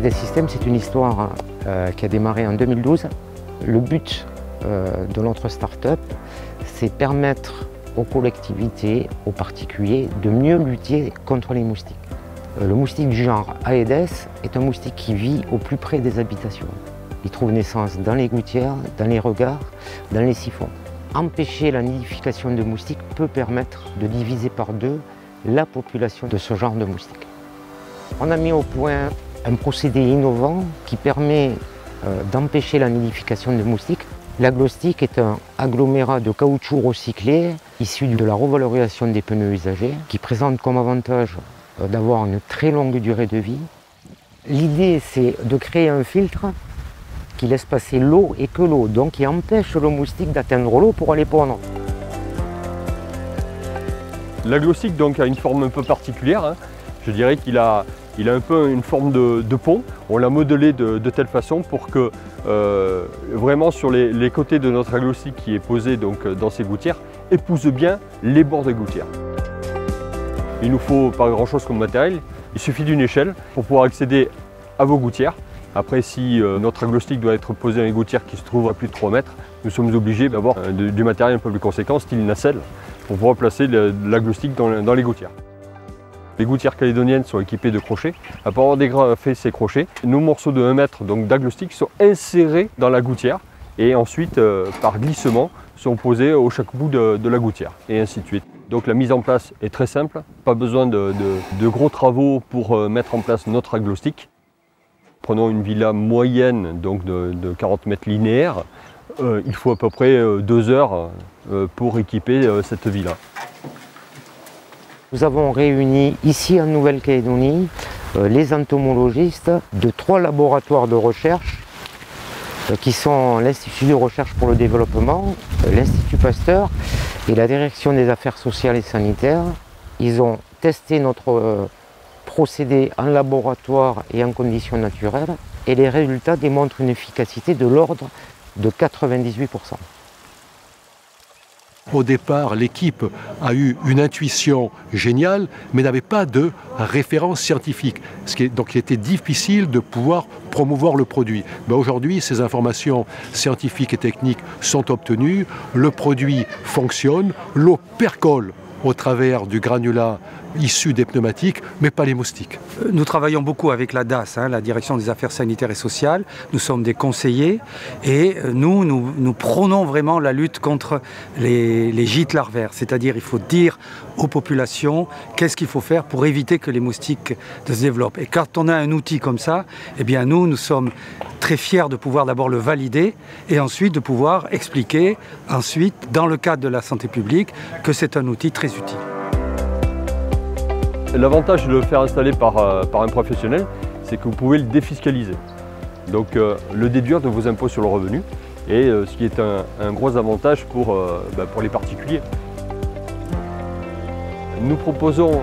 des Systèmes, c'est une histoire euh, qui a démarré en 2012. Le but euh, de notre start-up, c'est permettre aux collectivités, aux particuliers, de mieux lutter contre les moustiques. Euh, le moustique du genre Aedes est un moustique qui vit au plus près des habitations. Il trouve naissance dans les gouttières, dans les regards, dans les siphons. Empêcher la nidification de moustiques peut permettre de diviser par deux la population de ce genre de moustiques. On a mis au point un procédé innovant qui permet euh, d'empêcher la nidification de moustiques. L'aglostique est un agglomérat de caoutchouc recyclé issu de la revalorisation des pneus usagés qui présente comme avantage euh, d'avoir une très longue durée de vie. L'idée c'est de créer un filtre qui laisse passer l'eau et que l'eau, donc qui empêche le moustique d'atteindre l'eau pour aller pondre. L'aglostique donc a une forme un peu particulière. Hein. Je dirais qu'il a il a un peu une forme de, pont. On l'a modelé de, telle façon pour que euh, vraiment sur les, côtés de notre agnostique qui est posé donc, dans ces gouttières épouse bien les bords des gouttières. Il nous faut pas grand chose comme matériel. Il suffit d'une échelle pour pouvoir accéder à vos gouttières. Après, si euh, notre agnostique doit être posé dans les gouttières qui se trouvent à plus de 3 mètres, nous sommes obligés d'avoir euh, du matériel un peu plus conséquent, style nacelle, pour pouvoir placer l'agnostique dans les gouttières. Les gouttières calédoniennes sont équipées de crochets. Après avoir fait ces crochets, nos morceaux de 1 mètre d'aglostique sont insérés dans la gouttière et ensuite, euh, par glissement, sont posés au chaque bout de, la gouttière et ainsi de suite. Donc la mise en place est très simple, pas besoin de, gros travaux pour mettre en place notre aglostique. Prenons une villa moyenne donc de, 40 mètres linéaires, euh, il faut à peu près deux heures pour équiper cette villa. Nous avons réuni ici en Nouvelle-Calédonie euh, les entomologistes de trois laboratoires de recherche euh, qui sont l'Institut de recherche pour le développement, euh, l'Institut Pasteur et la Direction des affaires sociales et sanitaires. Ils ont testé notre procédé en laboratoire et en conditions naturelles et les résultats démontrent une efficacité de l'ordre de 98%. Au départ, l'équipe a eu une intuition géniale, mais n'avait pas de référence scientifique. donc il était difficile de pouvoir promouvoir le produit. Aujourd'hui, ces informations scientifiques et techniques sont obtenues, le produit fonctionne, l'eau percole au travers du granulat issus des pneumatiques, mais pas les moustiques. Nous travaillons beaucoup avec la DAS, hein, la Direction des Affaires Sanitaires et Sociales. Nous sommes des conseillers et euh, nous, nous, prônons vraiment la lutte contre les, les gîtes larvaires. C'est-à-dire, il faut dire aux populations qu'est-ce qu'il faut faire pour éviter que les moustiques se développent. Et quand on a un outil comme ça, eh bien nous, nous sommes très fiers de pouvoir d'abord le valider et ensuite de pouvoir expliquer ensuite, dans le cadre de la santé publique, que c'est un outil très utile. L'avantage de le faire installer par, euh, par un professionnel, c'est que vous pouvez le défiscaliser. Donc euh, le déduire de vos impôts sur le revenu, et euh, ce qui est un, gros avantage pour, bah, pour les particuliers. Nous proposons,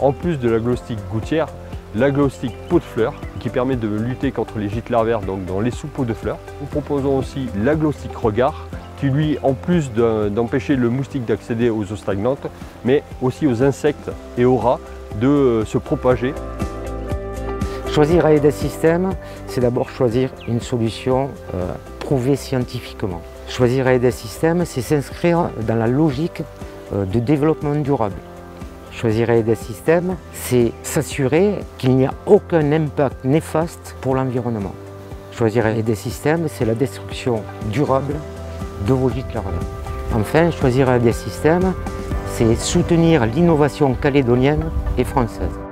en plus de la glostique gouttière, la glostique pot de fleurs, qui permet de lutter contre les gîtes larvaires donc dans les sous-pots de fleurs. Nous proposons aussi la glostique regard, qui lui, en plus d'empêcher le moustique d'accéder aux eaux stagnantes, mais aussi aux insectes et aux rats de euh, se propager. Choisir Aedes System, c'est d'abord choisir une solution euh, prouvée scientifiquement. Choisir Aedes System, c'est s'inscrire dans la logique euh, de développement durable. Choisir Aedes System, c'est s'assurer qu'il n'y a aucun impact néfaste pour l'environnement. Choisir Aedes System, c'est la destruction durable de vos gîtes larvaires. Enfin, choisir des systèmes, c'est soutenir l'innovation calédonienne et française.